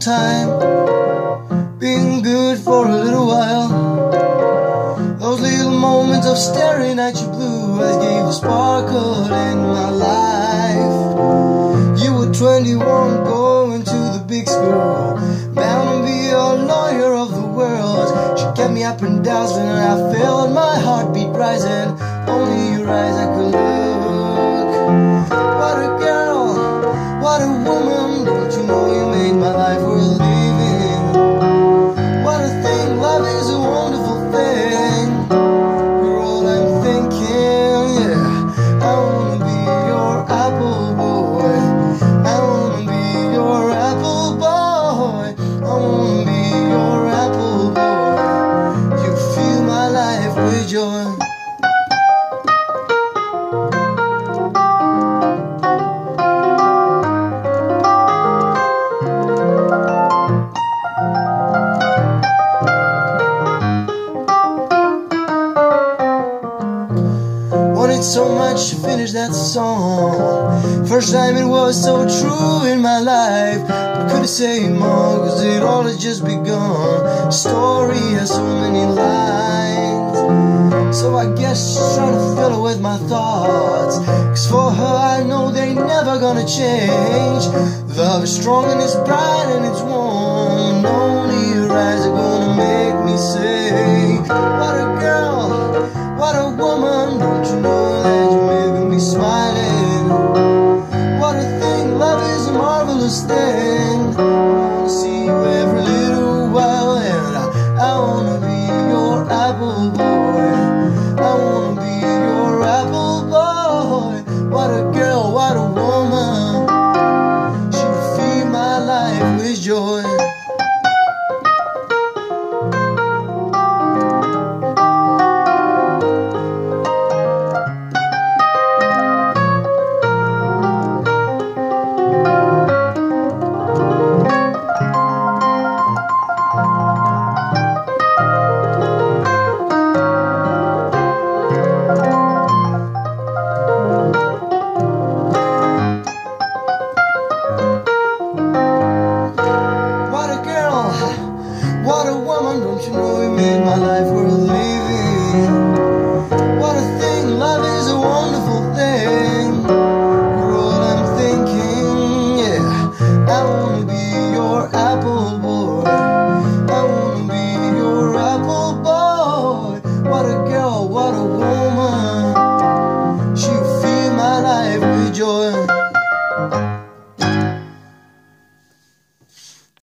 time, being good for a little while. Those little moments of staring at your blue eyes gave a sparkle in my life. You were 21, going to the big school, bound to be a lawyer of the world. She kept me up and down, and I felt my heartbeat rising. Only your eyes I could Wanted so much to finish that song. First time it was so true in my life. Couldn't say more, cause it all had just begun. Story has so many lines. So I guess trying to fill her with my thoughts. Cause for her I know they never gonna change. Love is strong and it's bright and it's warm. And only your eyes are gonna make me say, yo